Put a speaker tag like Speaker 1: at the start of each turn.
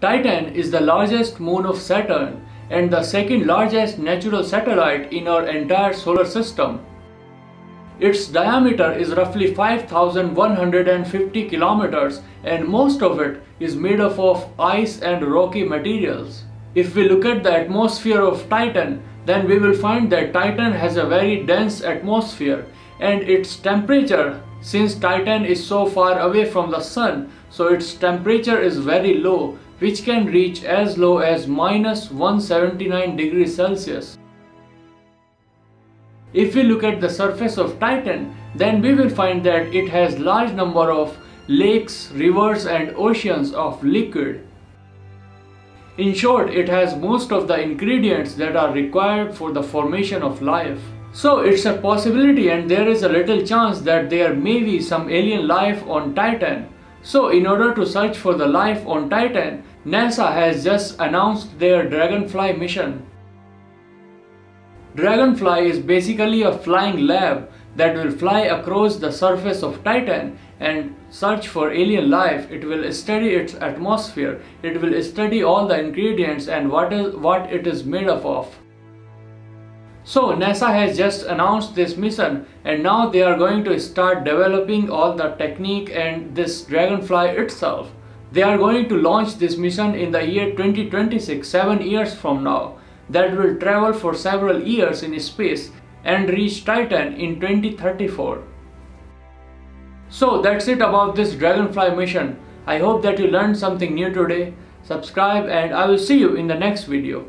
Speaker 1: Titan is the largest moon of Saturn and the second largest natural satellite in our entire solar system. Its diameter is roughly 5150 kilometers and most of it is made up of ice and rocky materials. If we look at the atmosphere of Titan, then we will find that Titan has a very dense atmosphere and its temperature since Titan is so far away from the sun so its temperature is very low which can reach as low as minus 179 degrees Celsius. If we look at the surface of Titan, then we will find that it has large number of lakes, rivers and oceans of liquid. In short, it has most of the ingredients that are required for the formation of life. So it's a possibility and there is a little chance that there may be some alien life on Titan. So in order to search for the life on Titan, NASA has just announced their Dragonfly mission. Dragonfly is basically a flying lab that will fly across the surface of Titan and search for alien life. It will study its atmosphere. It will study all the ingredients and what is what it is made up of. So NASA has just announced this mission and now they are going to start developing all the technique and this Dragonfly itself. They are going to launch this mission in the year 2026, 7 years from now that will travel for several years in space and reach Titan in 2034. So that's it about this Dragonfly mission. I hope that you learned something new today. Subscribe and I will see you in the next video.